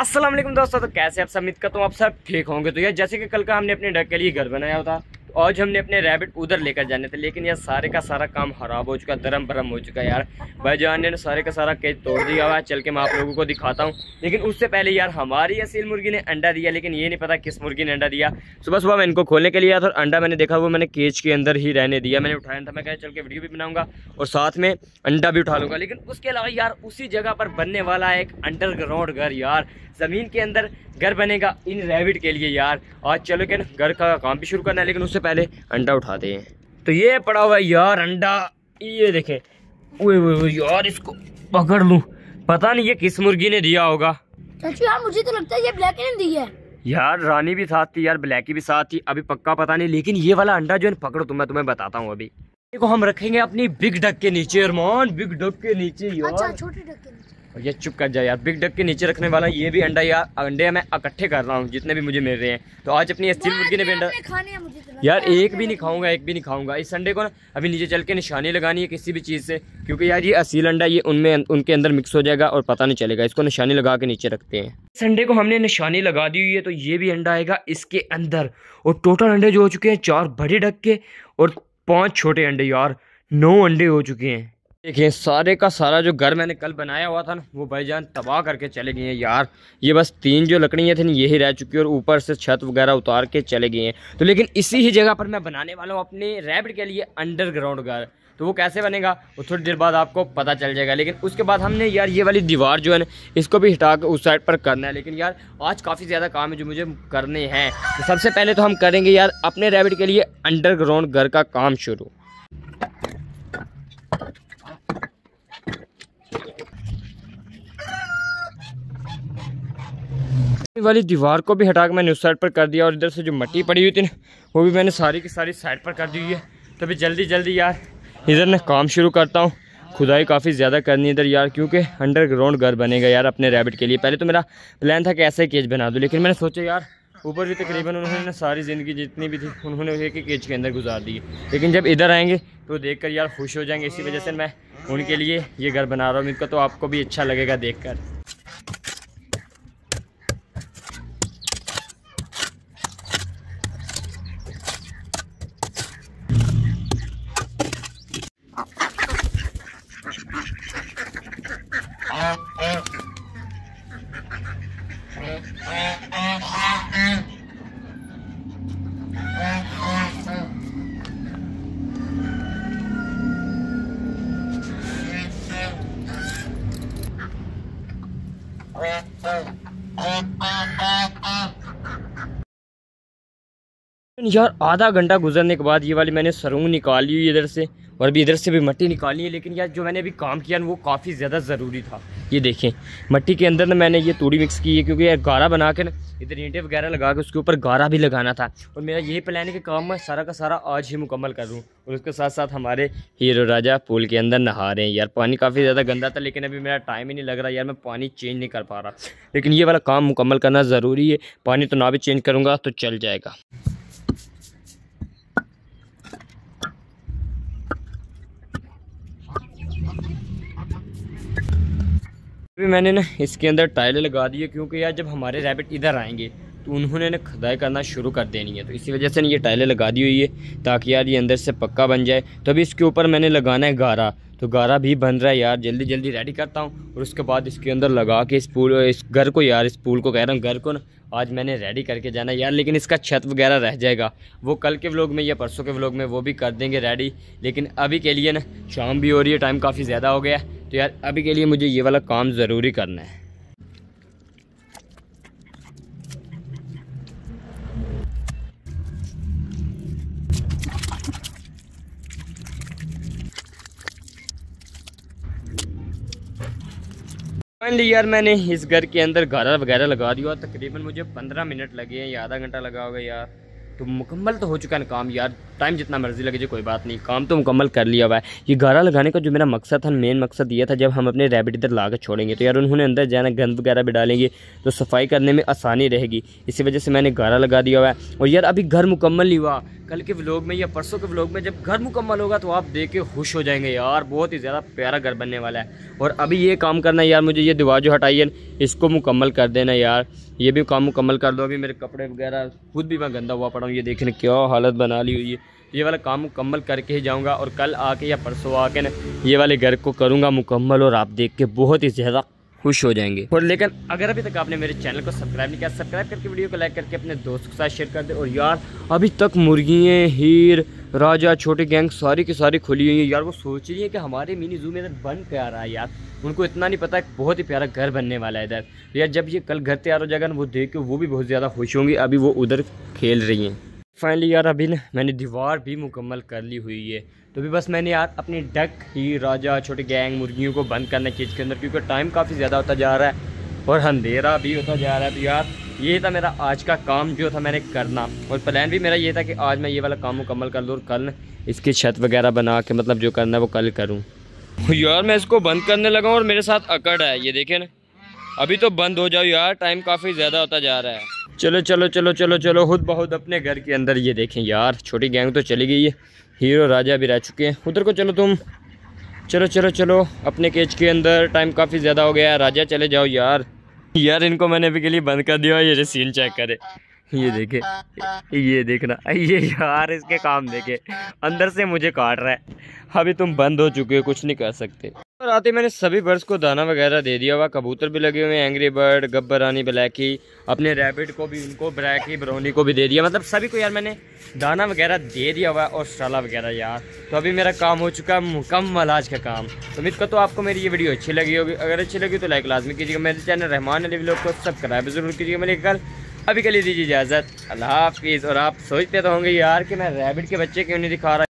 वालेकुम दोस्तों तो कैसे आप समित का तो आप सब ठीक होंगे। तो यार, जैसे कि कल का हमने अपने डक के लिए घर बनाया था तो आज हमने अपने रैबिट उधर लेकर जाने थे, लेकिन यार सारे का सारा काम खराब हो चुका दरम भरम हो चुका यार। भाई जान ने सारे का सारा केज तोड़ दिया हुआ है, चल के मैं आप लोगों को दिखाता हूँ। लेकिन उससे पहले यार, हमारी असील मुर्गी ने अंडा दिया, लेकिन ये नहीं पता किस मुर्गी ने अंडा दिया। सुबह सुबह मैं इनको खोलने के लिए आया था अंडा मैंने देखा, वो मैंने केज के अंदर ही रहने दिया। मैंने उठाया था, मैं कहा, चल के वीडियो भी बनाऊँगा और साथ में अंडा भी उठा लूँगा। लेकिन उसके अलावा यार, उसी जगह पर बनने वाला एक अंडरग्राउंड घर यार। ज़मीन के अंदर घर बनेगा इन रैबिट के लिए यार। आज चलो क्या घर का काम भी शुरू करना है, लेकिन उससे पहले अंडा उठाते हैं। तो ये पड़ा हुआ है यार अंडा। ये देखें। ओए ओए यार इसको पकड़ लूँ। पता नहीं ये किस मुर्गी ने दिया होगा। यार मुझे तो लगता है ये ब्लैक ने दी है। यार रानी भी साथ थी यार ब्लैकी भी साथ थी। अभी पक्का पता नहीं लेकिन ये वाला अंडा जो है पकड़ो तो मैं तुम्हें बताता हूँ अभी। देखो हम रखेंगे अपनी बिग डक के नीचे अरमान। बिग डक के नीचे यार। अच्छा छोटे डक के नीचे। और ये चुप कर जाए यार। बिग डक के नीचे रखने वाला ये भी अंडा यार अंडे मैं इकट्ठे कर रहा हूँ जितने भी मुझे मिल रहे हैं। तो आज अपनी स्टील मुर्गी ने भी अंडा खाने मुझे। यार, एक भी नहीं खाऊँगा, एक भी नहीं खाऊँगा। इस संडे को ना, अभी नीचे चल के निशानी लगानी है किसी भी चीज़ से, क्योंकि यार ये असील अंडा, ये उनमें, उनके अंदर मिक्स हो जाएगा और पता नहीं चलेगा। इसको निशानी लगा के नीचे रखते हैं। संडे को हमने निशानी लगा दी हुई है तो ये भी अंडा आएगा इसके अंदर। और टोटल अंडे जो हो चुके हैं, चार बड़े डक के और पाँच छोटे अंडे, यार, नौ अंडे हो चुके हैं। देखिए, सारे का सारा जो घर मैंने कल बनाया हुआ था ना, वो भाईजान तबाह करके चले गए हैं यार। ये बस तीन जो लकड़ियाँ थी ना, यही रह चुकी है और ऊपर से छत वगैरह उतार के चले गए हैं। तो लेकिन इसी ही जगह पर मैं बनाने वाला हूँ अपने रैबिट के लिए अंडरग्राउंड घर। तो वो कैसे बनेगा, वो थोड़ी देर बाद आपको पता चल जाएगा। लेकिन उसके बाद हमने यार ये वाली दीवार जो है ना, इसको भी हटा के उस साइड पर करना है। लेकिन यार, आज काफ़ी ज़्यादा काम है जो मुझे करने हैं। तो सबसे पहले तो हम करेंगे यार, अपने रैबिट के लिए अंडरग्राउंड घर का काम शुरू। वाली दीवार को भी हटा के मैंने उस साइड पर कर दिया और इधर से जो मट्टी पड़ी हुई थी ना, वो भी मैंने सारी की सारी साइड पर कर दी हुई है। तो अभी जल्दी जल्दी यार, इधर मैं काम शुरू करता हूँ। खुदाई काफ़ी ज़्यादा करनी है इधर यार, क्योंकि अंडरग्राउंड घर बनेगा यार अपने रैबिट के लिए। पहले तो मेरा प्लान था कि ऐसा ही केज बना दूँ, लेकिन मैंने सोचा यार, ऊपर भी तकरीबन उन्होंने सारी ज़िंदगी जितनी भी थी, उन्होंने एक ही केज के अंदर गुजार दी लेकिन जब इधर आएँगे तो देख कर यार खुश हो जाएँगे। इसी वजह से मैं उनके लिए ये घर बना रहा हूँ। इनका तो आपको भी अच्छा लगेगा देख कर Thank you. यार, आधा घंटा गुजरने के बाद ये वाली मैंने सरूंग निकाली हुई इधर से, और अभी इधर से भी मट्टी निकाली है, लेकिन यार, जो मैंने अभी काम किया वो काफ़ी ज़्यादा ज़रूरी था। ये देखें, मट्टी के अंदर ना मैंने ये तूड़ी मिक्स की है, क्योंकि यार गारा बना के ना, इधर ईंटें वगैरह लगा के उसके ऊपर गारा भी लगाना था। और मेरा यही प्लान है कि काम मैं सारा का सारा आज ही मुकम्मल कर दूँ और उसके साथ साथ हमारे हीरो राजा पूल के अंदर नहा रहे हैं। यार, पानी काफ़ी ज़्यादा गंदा था, लेकिन अभी मेरा टाइम ही नहीं लग रहा, यार, मैं पानी चेंज नहीं कर पा रहा। लेकिन ये वाला काम मुकम्मल करना ज़रूरी है, पानी तो ना भी चेंज करूँगा तो चल जाएगा। अभी मैंने ना इसके अंदर टाइलें लगा दी है, क्योंकि यार जब हमारे रैबिट इधर आएँगे तो उन्होंने ना खुदाई करना शुरू कर देनी है। तो इसी वजह से ना ये टाइलें लगा दी हुई है, ताकि यार ये अंदर से पक्का बन जाए। तो अभी इसके ऊपर मैंने लगाना है गारा। तो गारा भी बन रहा है यार जल्दी जल्दी रेडी करता हूँ, और उसके बाद इसके अंदर लगा के इस पूल, इस घर को यार, इस पूल को कह रहा हूँ, घर को ना आज मैंने रेडी करके जाना यार, लेकिन इसका छत वगैरह रह जाएगा। वो कल के व्लॉग में या परसों के व्लॉग में वो भी कर देंगे रेडी लेकिन अभी के लिए ना, शाम भी हो रही है टाइम काफ़ी ज़्यादा हो गया है। तो यार, अभी के लिए मुझे ये वाला काम ज़रूरी करना है। यार, मैंने इस घर के अंदर गारा वगैरह लगा दिया तकरीबन मुझे पंद्रह मिनट लगे हैं आधा घंटा लगा होगा यार। तो मुकम्मल तो हो चुका है ना काम। यार टाइम जितना मर्ज़ी लगे, जो कोई बात नहीं, काम तो मुकम्मल कर लिया हुआ है। ये गारा लगाने का जो मेरा मकसद था मेन मकसद ये था, जब हम अपने रैबिट इधर ला छोड़ेंगे तो यार उन्होंने अंदर जाना, गंद वगैरह भी डालेंगे तो सफ़ाई करने में आसानी रहेगी। इसी वजह से मैंने गारा लगा दिया हुआ है। और यार, अभी घर मुकम्मल नहीं हुआ। कल के व्लॉग में या परसों के व्लॉग में जब घर मुकम्मल होगा तो आप देख के खुश हो जाएँगे यार, बहुत ही ज़्यादा प्यारा घर बनने वाला है। और अभी ये काम करना है यार, मुझे ये दीवार जो हटाई है, इसको मुकम्मल कर देना यार। ये भी काम मुकम्मल कर दो अभी मेरे कपड़े वगैरह, खुद भी मैं गंदा हुआ पड़ा हूँ, ये देखने क्या हालत बना ली हुई है। ये वाला काम मुकम्मल करके ही जाऊँगा और कल आके या परसों आके ना, ये वाले घर को करूँगा मुकम्मल और आप देख के बहुत ही ज़्यादा खुश हो जाएँगे। और लेकिन अगर अभी तक आपने मेरे चैनल को सब्सक्राइब नहीं किया, सब्सक्राइब करके वीडियो को लाइक करके अपने दोस्तों के साथ शेयर कर दे। और यार, अभी तक मुर्गियाँ, हीर, राजा, छोटे गैंग सारी की सारी खुली हुई हैं। यार, वो सोच रही है कि हमारे मिनी जू में इधर बन क्या रहा है यार। उनको इतना नहीं पता है बहुत ही प्यारा घर बनने वाला है इधर। यार, जब ये कल घर तैयार हो जाएगा ना, वो देख के वो भी बहुत ज़्यादा खुश होंगी। अभी वो उधर खेल रही हैं। फाइनली यार, अभी ना मैंने दीवार भी मुकम्मल कर ली हुई है। तो भी बस मैंने यार अपनी डक ही राजा, छोटे गैंग मुर्गियों को बंद करना केज के अंदर, क्योंकि टाइम काफ़ी ज़्यादा होता जा रहा है और अंधेरा भी होता जा रहा है। तो यार, ये था मेरा आज का काम जो था मैंने करना। और प्लान भी मेरा ये था कि आज मैं ये वाला काम मुकम्मल कर लूँ और कल इसकी छत वगैरह बना के मतलब जो करना है वो कल करूँ। यार, मैं इसको बंद करने लगा और मेरे साथ अकड़ है, ये देखे ना। अभी तो बंद हो जाओ यार टाइम काफ़ी ज़्यादा होता जा रहा है। चलो चलो चलो चलो चलो, खुद बहुत अपने घर के अंदर ये देखें यार, छोटी गैंग तो चली गई है, हीरो राजा भी रह चुके हैं। उधर को चलो तुम। चलो चलो चलो, अपने केज के अंदर टाइम काफ़ी ज़्यादा हो गया राजा चले जाओ यार। यार, इनको मैंने अभी के लिए बंद कर दिया ये सीन चेक करे। ये देखे, ये देखना, ये यार इसके काम देखे, अंदर से मुझे काट रहा है। अभी तुम बंद हो चुके हो, कुछ नहीं कर सकते। और आते मैंने सभी बर्ड्स को दाना वगैरह दे दिया हुआ कबूतर भी लगे हुए हैं एंग्री बर्ड गब्बरानी ब्लैकी अपने रैबिट को भी, उनको ब्रैकी ब्राउनी को भी दे दिया। मतलब सभी को यार मैंने दाना वगैरह दे दिया हुआ और शाला वगैरह यार। तो अभी मेरा काम हो चुका है मुकम्मल आज का काम। तो उम्मीद करता तो आपको मेरी ये वीडियो अच्छी लगी होगी। अगर अच्छी लगी तो लाइक लाजमी कीजिएगा। मेरे चैनल रहमान अली व्लॉग को सब्सक्राइब ज़रूर कीजिएगा। मेरे कल अभी के लिए दीजिए इजाज़त। अल्लाह हाफिज़ और आप सोचते तो होंगे, यार कि मैं रैबिट के बच्चे क्यों नहीं दिखा रहा?